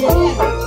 Thank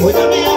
我叫毕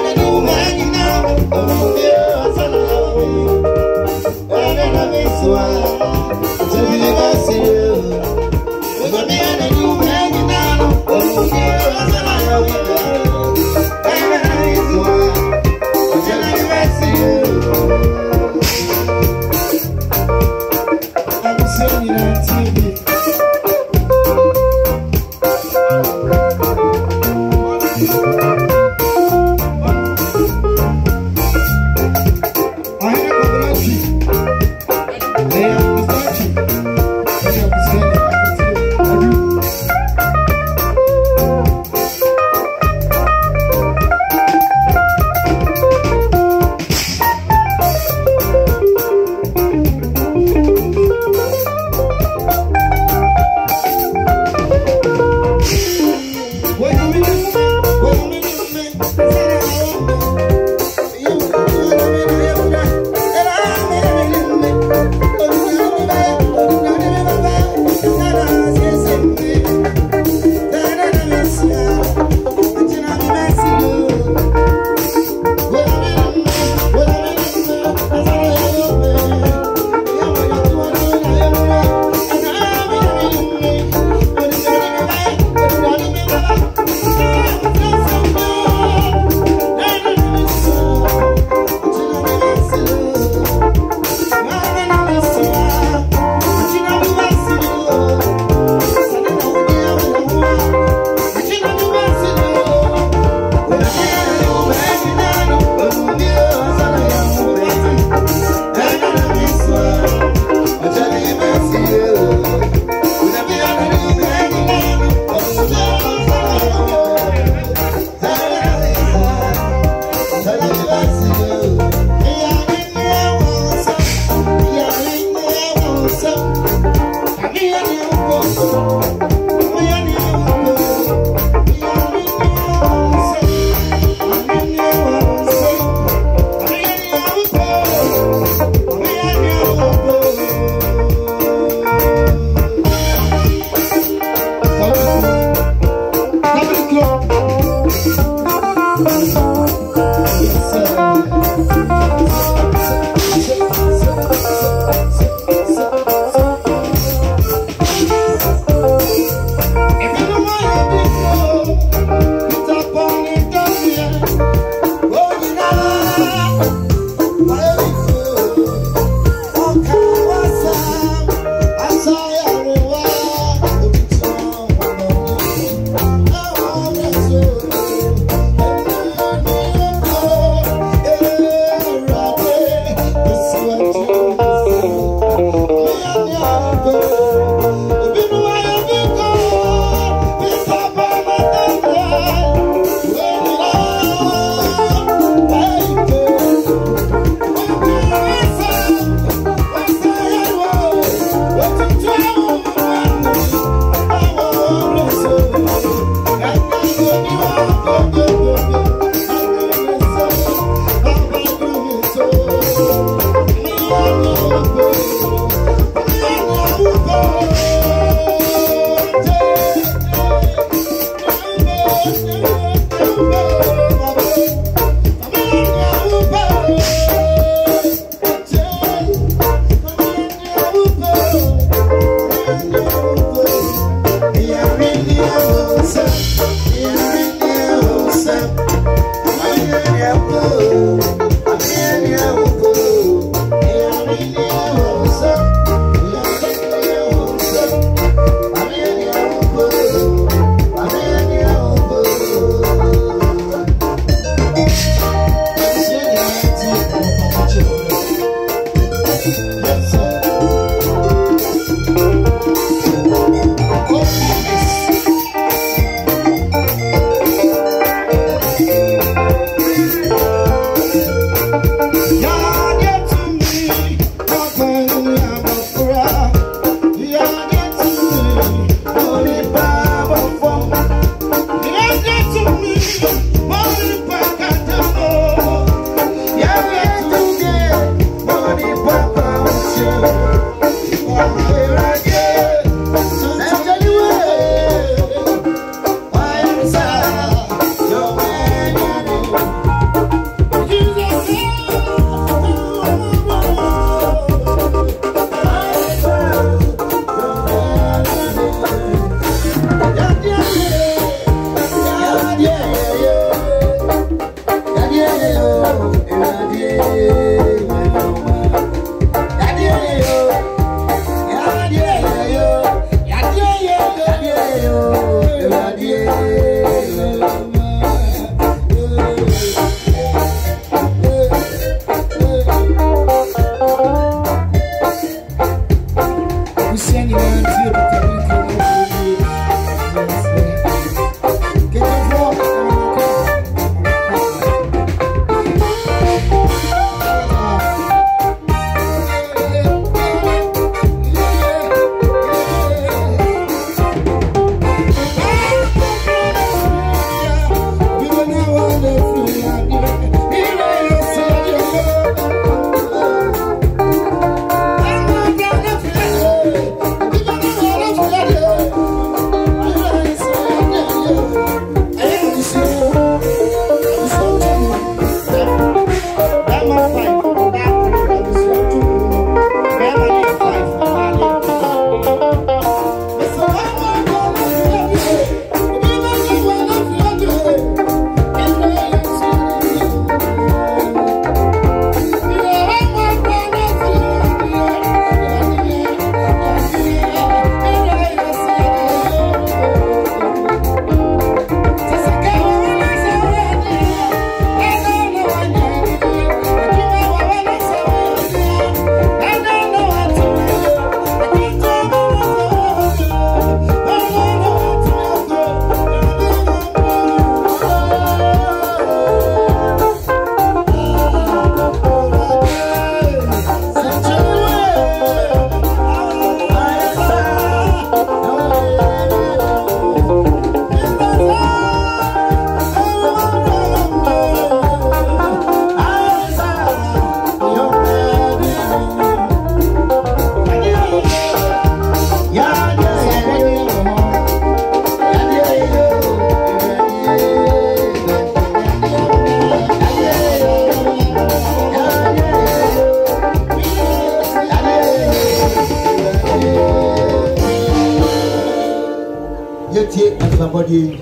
e